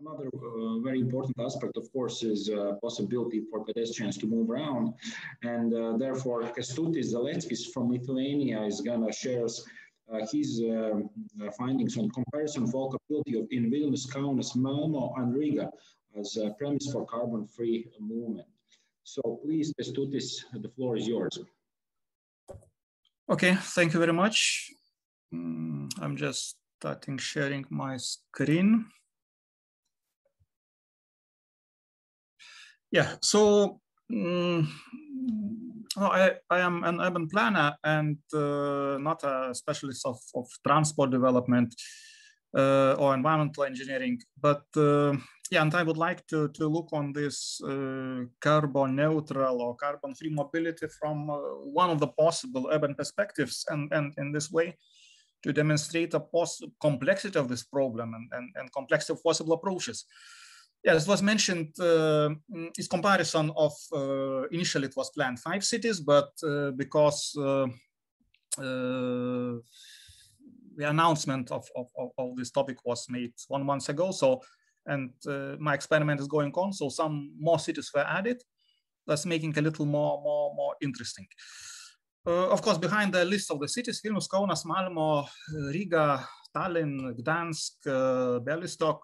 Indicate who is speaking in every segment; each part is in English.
Speaker 1: Another uh, very important aspect, of course, is uh, possibility for pedestrians to move around. And uh, therefore, Kęstutis Zaleckis from Lithuania is going to share uh, his um, uh, findings on comparison of walkability of in Vilnius, Kaunas, Malmo, and Riga as a premise for carbon-free movement. So please, Kęstutis, the floor is yours.
Speaker 2: Okay, thank you very much. Mm, I'm just starting sharing my screen. Yeah, so um, I, I am an urban planner and uh, not a specialist of, of transport development uh, or environmental engineering, but uh, yeah, and I would like to, to look on this uh, carbon neutral or carbon free mobility from uh, one of the possible urban perspectives and, and in this way to demonstrate a complexity of this problem and, and, and complexity of possible approaches. Yes, it was mentioned uh, is comparison of uh, initially it was planned five cities, but uh, because uh, uh, the announcement of, of, of, this topic was made one month ago, so and uh, my experiment is going on, so some more cities were added, thus making a little more more more interesting. of course, behind the list of the cities, Vilnius, Kaunas, Malmo, Riga, Tallinn, Gdansk, Bialystok,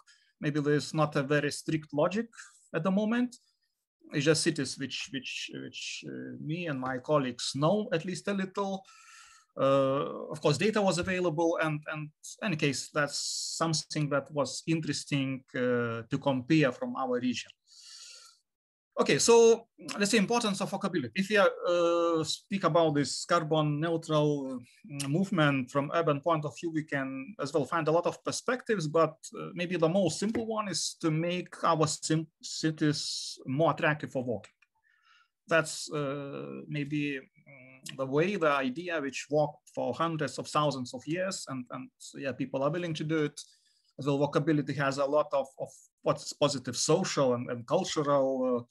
Speaker 2: maybe there's not a very strict logic at the moment. It's just cities which which which uh, me and my colleagues know at least a little. Uh, of course, data was available, and and in any case, that's something that was interesting uh, to compare from our region. Okay, so let's say importance of walkability. If you uh, speak about this carbon neutral uh, movement from urban point of view, we can as well find a lot of perspectives, but uh, maybe the most simple one is to make our cities more attractive for walking. That's uh, maybe um, the way, the idea which worked for hundreds of thousands of years, and, and yeah, people are willing to do it. As well, walkability has a lot of, of what's positive social and, and cultural uh,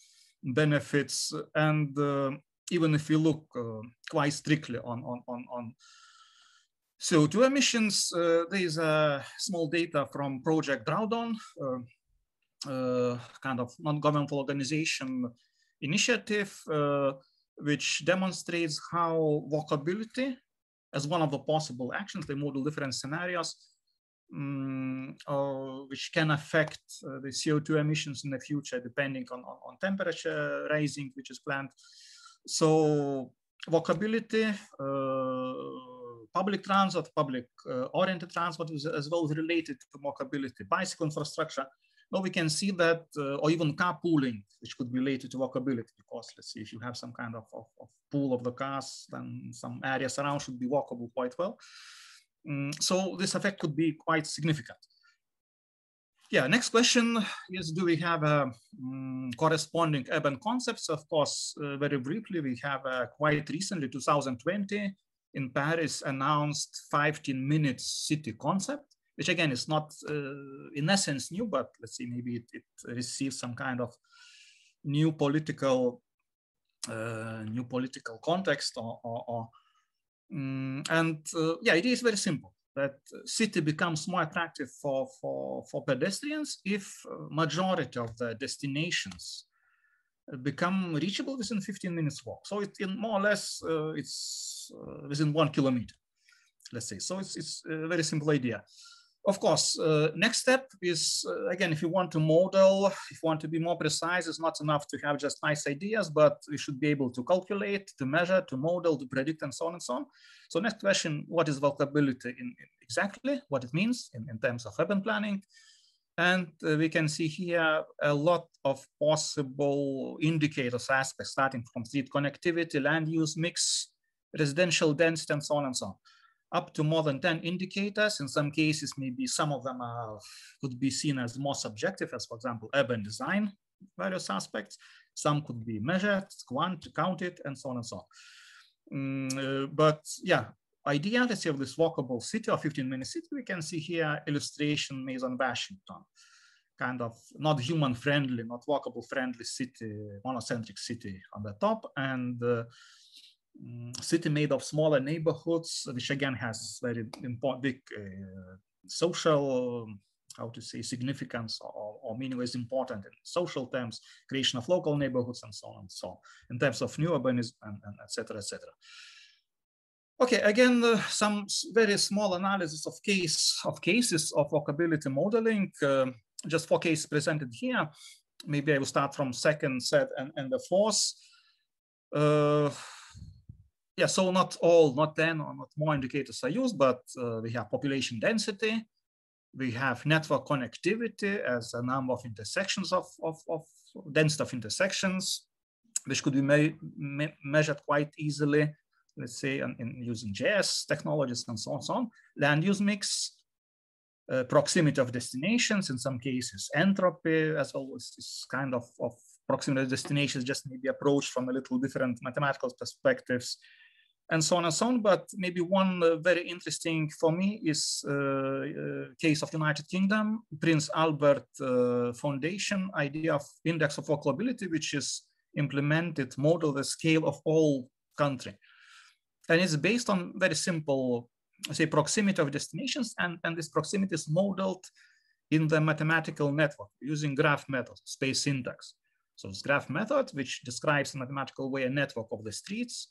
Speaker 2: benefits. And uh, even if we look uh, quite strictly on, on, on, on CO2 emissions, uh, there is a small data from Project Drawdown, kind of non-governmental organization initiative, which demonstrates how walkability as one of the possible actions, they model different scenarios, um, which can affect uh, the CO2 emissions in the future, depending on, on, on, temperature rising, which is planned. So walkability, uh, public transport, public uh, oriented transport is as well related to walkability, bicycle infrastructure. Now we can see that, uh, or even carpooling, which could be related to walkability, because let's see, if you have some kind of, of, of pool of the cars, then some areas around should be walkable quite well. Um, so this effect could be quite significant. Yeah, next question is, do we have a um, corresponding urban concepts? Of course, uh, very briefly, we have uh, quite recently, 2020, in Paris announced 15 minutes city concept, which again is not uh, in essence new, but let's see, maybe it, it receives some kind of new political uh, new political context or, or, or Mm, and uh, yeah, it is very simple that city becomes more attractive for, for, for pedestrians if majority of the destinations become reachable within 15 minutes walk. So it in more or less uh, it's uh, within one kilometer, let's say. So it's, it's a very simple idea. Of course, uh, next step is, uh, again, if you want to model, if you want to be more precise, it's not enough to have just nice ideas, but we should be able to calculate, to measure, to model, to predict, and so on and so on. So next question, what is vulnerability in, in exactly, what it means in, in terms of urban planning? And uh, we can see here a lot of possible indicators, aspects, starting from street connectivity, land use mix, residential density, and so on and so on up to more than 10 indicators. In some cases, maybe some of them are, could be seen as more subjective, as for example, urban design, various aspects. Some could be measured, quant counted, and so on and so on. Mm, uh, but yeah, idea, let's say of this walkable city or 15 minute city, we can see here illustration made on Washington, kind of not human friendly, not walkable friendly city, monocentric city on the top. And uh, city made of smaller neighborhoods, which again has very important, big uh, social how to say, significance or, or meaning is important in social terms, creation of local neighborhoods and so on and so on, in terms of new urbanism and, and et cetera, et cetera. Okay, again, uh, some very small analysis of case of cases of walkability modeling. Uh, just four cases presented here. Maybe I will start from second set and, and the fourth. Yeah, so not all, not 10 or not more indicators are used, but uh, we have population density, we have network connectivity as a number of intersections of, of, of density of intersections, which could be me me measured quite easily, let's say in, in, using GIS technologies and so on, so on. Land use mix, uh, proximity of destinations, in some cases entropy as always this kind of, of proximity of destinations just maybe approached from a little different mathematical perspectives and so on and so on. But maybe one uh, very interesting for me is uh, uh, case of United Kingdom, Prince Albert uh, Foundation idea of index of walkability, which is implemented model the scale of all country. And it's based on very simple, say, proximity of destinations, and, and this proximity is modeled in the mathematical network using graph method, space syntax. So this graph method, which describes in mathematical way a network of the streets,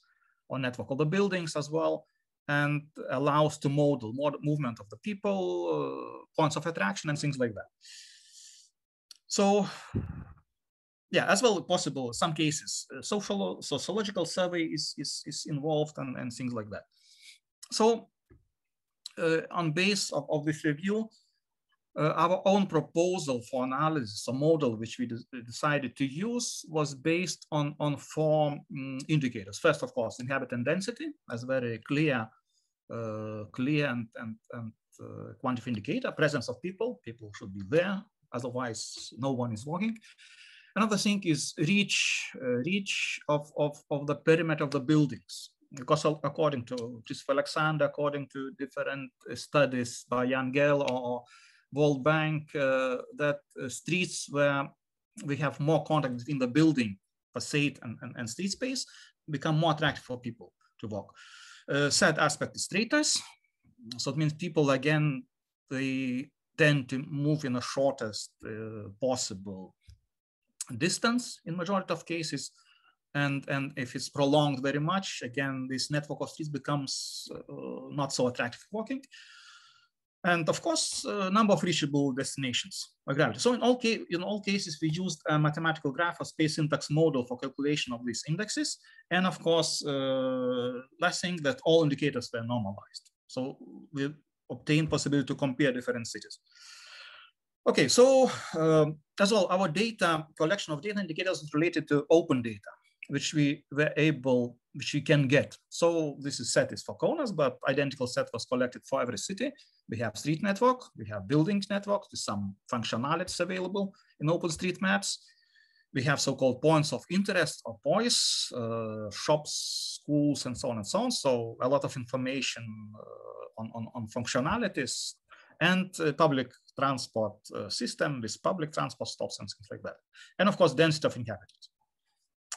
Speaker 2: or network of the buildings as well, and allows to model more movement of the people, uh, points of attraction, and things like that. So, yeah, as well possible, some cases, uh, social, sociological survey is, is, is involved and, and things like that. So, uh, on base of, of this review, uh, our own proposal for analysis, a model which we de decided to use was based on, on four um, indicators. First, of course, inhabitant density as very clear, uh, clear and, and, and uh, quantitative indicator, presence of people, people should be there, otherwise no one is walking. Another thing is reach, uh, reach of, of, of the perimeter of the buildings because according to Christopher Alexander, according to different studies by Jan Gehl or World Bank uh, that uh, streets where we have more contact between the building facade and, and, and, street space become more attractive for people to walk. Uh, third aspect is straightness. So it means people, again, they tend to move in the shortest uh, possible distance in majority of cases. And, and if it's prolonged very much, again, this network of streets becomes uh, not so attractive for walking and of course, a number of reachable destinations by gravity. So in all, in all cases, we used a mathematical graph or space syntax model for calculation of these indexes. And of course, uh, last thing that all indicators were normalized. So we obtained possibility to compare different cities. Okay, so um, as well, our data collection of data indicators is related to open data which we were able, which we can get. So this is set is for Kaunas, but identical set was collected for every city. We have street network, we have buildings network, with some functionalities available in OpenStreetMaps. We have so-called points of interest or POIs, uh, shops, schools, and so on and so on. So a lot of information uh, on, on, on, functionalities and uh, public transport uh, system with public transport stops and things like that. And of course, density of inhabitants.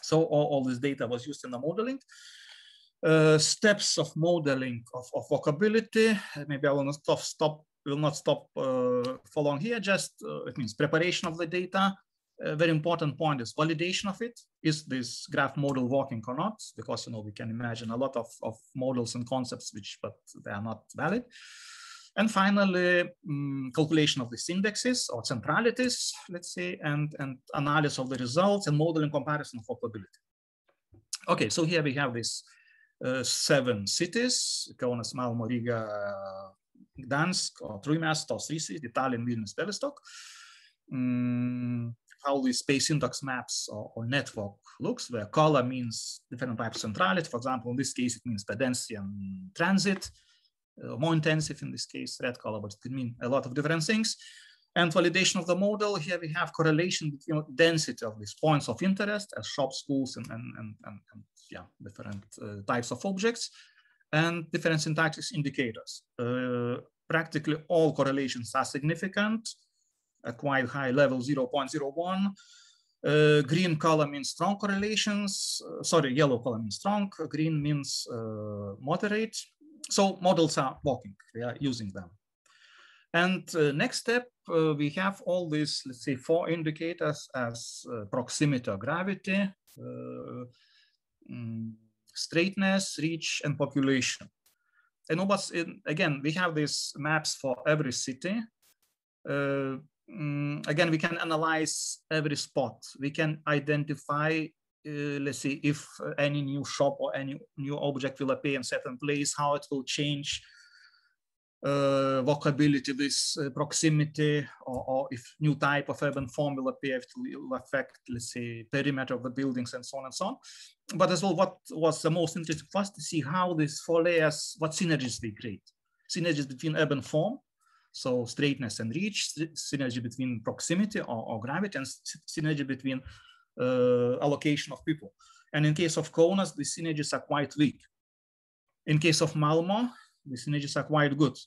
Speaker 2: So all, all this data was used in the modeling. Uh, steps of modeling of, of walkability. Maybe I will not stop, stop will not stop uh, for long here, just uh, it means preparation of the data. A very important point is validation of it. Is this graph model working or not? Because you know we can imagine a lot of, of models and concepts which, but they are not valid. And finally, um, calculation of these indexes or centralities, let's say, and, and analysis of the results and modeling comparison of probability. Okay, so here we have these uh, seven cities, Kaunas, Malmo, Riga, Gdansk, or Three-Mast, or three cities, Tallinn, Vilnius, Bialystok. Um, how the space syntax maps or, or, network looks, where color means different types of centrality. For example, in this case, it means pedestrian transit more intensive in this case, red color, but it could mean a lot of different things. And validation of the model, here we have correlation between density of these points of interest as shops, schools, and, and, and, and, and yeah, different uh, types of objects, and different syntactic indicators. Uh, practically all correlations are significant, a quite high level 0.01. Uh, green color means strong correlations. Uh, sorry, yellow color means strong. Green means uh, moderate so models are working, we are using them. And uh, next step, uh, we have all these, let's say, four indicators as uh, proximity or gravity, mm, straightness, reach, and population. And what's in, again, we have these maps for every city. Uh, mm, again, we can analyze every spot. We can identify, uh, let's see, if any new shop or any new object will appear in certain place, how it will change uh, walkability uh, proximity or, or, if new type of urban form will appear, it will affect, let's say, perimeter of the buildings and so on and so on. But as well, what was the most interesting for us to see how these four layers, what synergies they create. Synergies between urban form, so straightness and reach, synergy between proximity or, or gravity, and synergy between allocation of people. And in case of Kaunas, the synergies are quite weak. In case of Malmo, the synergies are quite good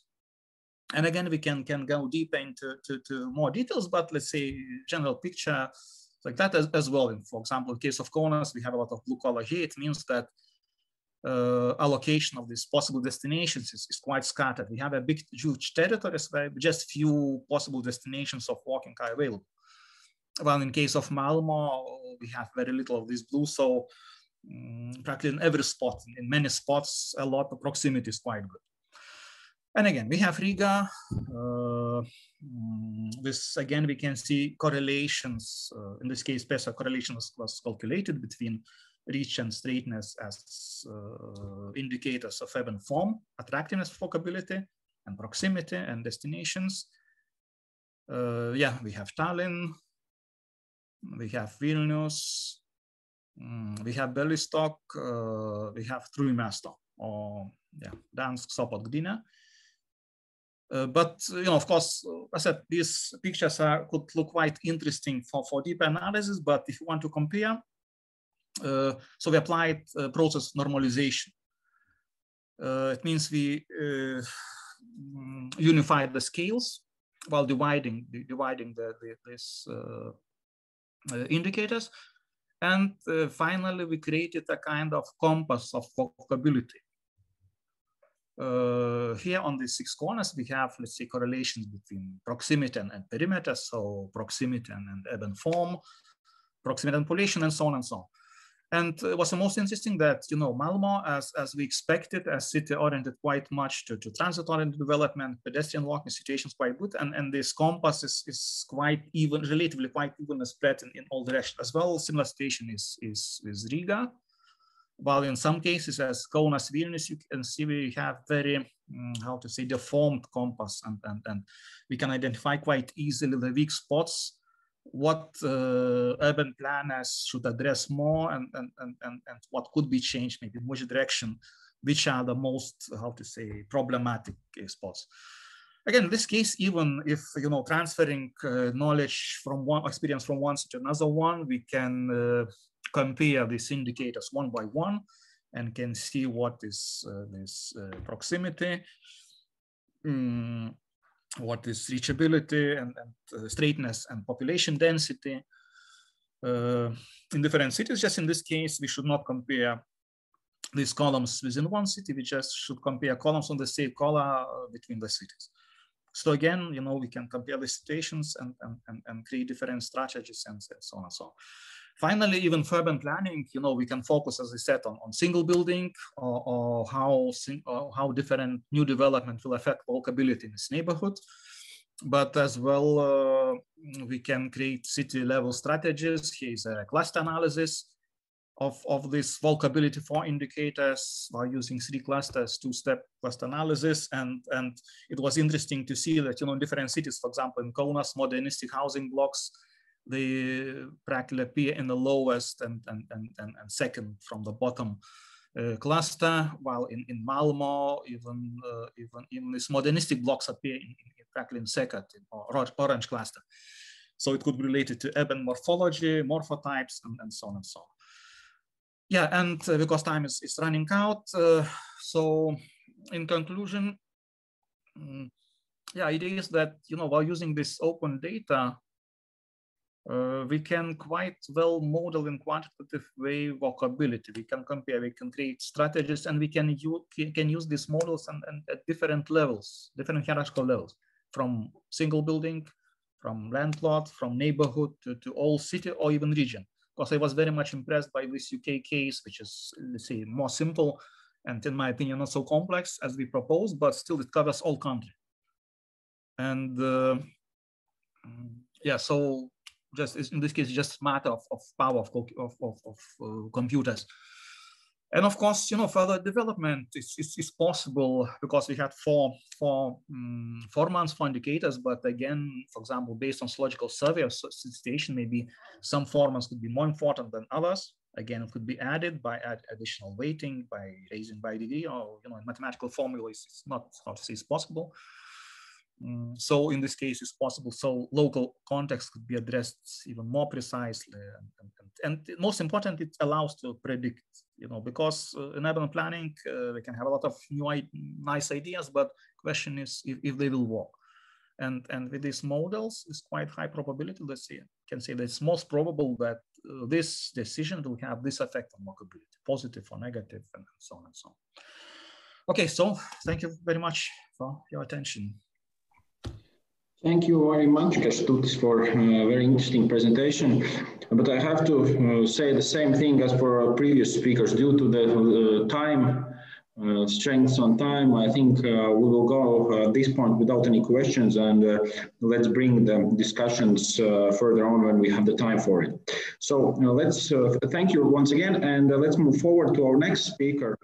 Speaker 2: and again, we can, can go deeper into to, to more details, but let's say general picture like that as, as well. In, for example, in case of Kaunas, we have a lot of blue color here. It means that uh, allocation of these possible destinations is, is, quite scattered. We have a big, huge territories where just few possible destinations of walking are available. Well, in case of Malmo, we have very little of this blue. So um, practically in every spot, in many spots, a lot of proximity is quite good. And again, we have Riga. Uh, mm, this again, we can see correlations. Uh, in this case, Pearson correlation was, was, calculated between reach and straightness as uh, indicators of urban form, attractiveness, walkability, and proximity and destinations. Uh, yeah, we have Tallinn, we have Vilnius, um, we have Bialystok, uh, we have Trųjmiesto, or yeah, Dansk, Sopot. Uh, but you know, of course, uh, I said these pictures are, could look quite interesting for, for deep analysis. But if you want to compare, uh, so we applied uh, process normalization. Uh, it means we uh, unified the scales while dividing dividing the, the this indicators, and finally we created a kind of compass of walkability uh, here on the six corners, we have, let's say, correlations between proximity and, and perimeter. So proximity and, and urban form, proximity and population, and so on and so on. And it was the most interesting that, you know, Malmo, as, as we expected, as city-oriented quite much to, to transit-oriented development, pedestrian walking situations quite good. And, and this compass is, is quite even, relatively quite even spread in, in all directions as well. Similar situation is, is with Riga while in some cases, as Kaunas Vilnius, you can see we have very, um, how to say, deformed compass, and, and, and we can identify quite easily the weak spots, what uh, urban planners should address more, and, and, and, and, what could be changed, maybe in which direction, which are the most, how to say, problematic spots. Again, in this case, even if, you know, transferring uh, knowledge from one experience from one to another one, we can uh, compare these indicators one by one and can see what is uh, this uh, proximity, um, what is reachability and, and uh, straightness and population density uh, in different cities. Just in this case, we should not compare these columns within one city. We just should compare columns on the same color uh, between the cities. So again, you know, we can compare the situations and, and, and, and create different strategies and so on and so on. Finally, even urban planning, you know, we can focus, as I said, on, on single building or, or how, or how different new development will affect walkability in this neighborhood. But as well, uh, we can create city level strategies. Here's a cluster analysis of, of this walkability for indicators by using three clusters, two-step cluster analysis. And, and it was interesting to see that, you know, in different cities, for example, in Kaunas, modernistic housing blocks they practically appear in the lowest and, and, and, and, second from the bottom uh, cluster, while in, in Malmo, even, uh, even, even these modernistic blocks appear in, in practically in second in orange cluster. So it could be related to urban morphology, morphotypes, and, and so on and so on. Yeah, and uh, because time is, is running out, uh, so in conclusion, um, yeah, it is that, you know, while using this open data, uh, we can quite well model in quantitative way walkability. We can compare, we can create strategies, and we can use, can use these models and, and at different levels, different hierarchical levels. from single building, from land plot, from neighborhood to, to all city or even region. Because I was very much impressed by this UK case, which is, let's say, more simple and in my opinion, not so complex as we propose, but still it covers all country. And uh, yeah, so just in this case, just matter of, of power of, of, of, of uh, computers. And of course, you know, further development is, is, is possible because we had four, four, um, four months for indicators, but again, for example, based on logical survey of situation, maybe some four months could be more important than others. Again, it could be added by add additional weighting, by raising by degree, or you know, mathematical formulas, it's not how to say it's possible. Um, so in this case, it's possible. So local context could be addressed even more precisely, and, and, and most important, it allows to predict. You know, because uh, in urban planning, uh, we can have a lot of new nice ideas, but question is if, if they will work. And and with these models, it's quite high probability. Let's say can say that it's most probable that uh, this decision will have this effect on walkability, positive or negative, and so on and so on. Okay, so thank you very much for your attention.
Speaker 1: Thank you very much, Kęstutis, for a very interesting presentation. But I have to uh, say the same thing as for our previous speakers. Due to the uh, time uh, strengths on time, I think uh, we will go uh, at this point without any questions and uh, let's bring the discussions uh, further on when we have the time for it. So let's thank you once again and let's move forward to our next speaker,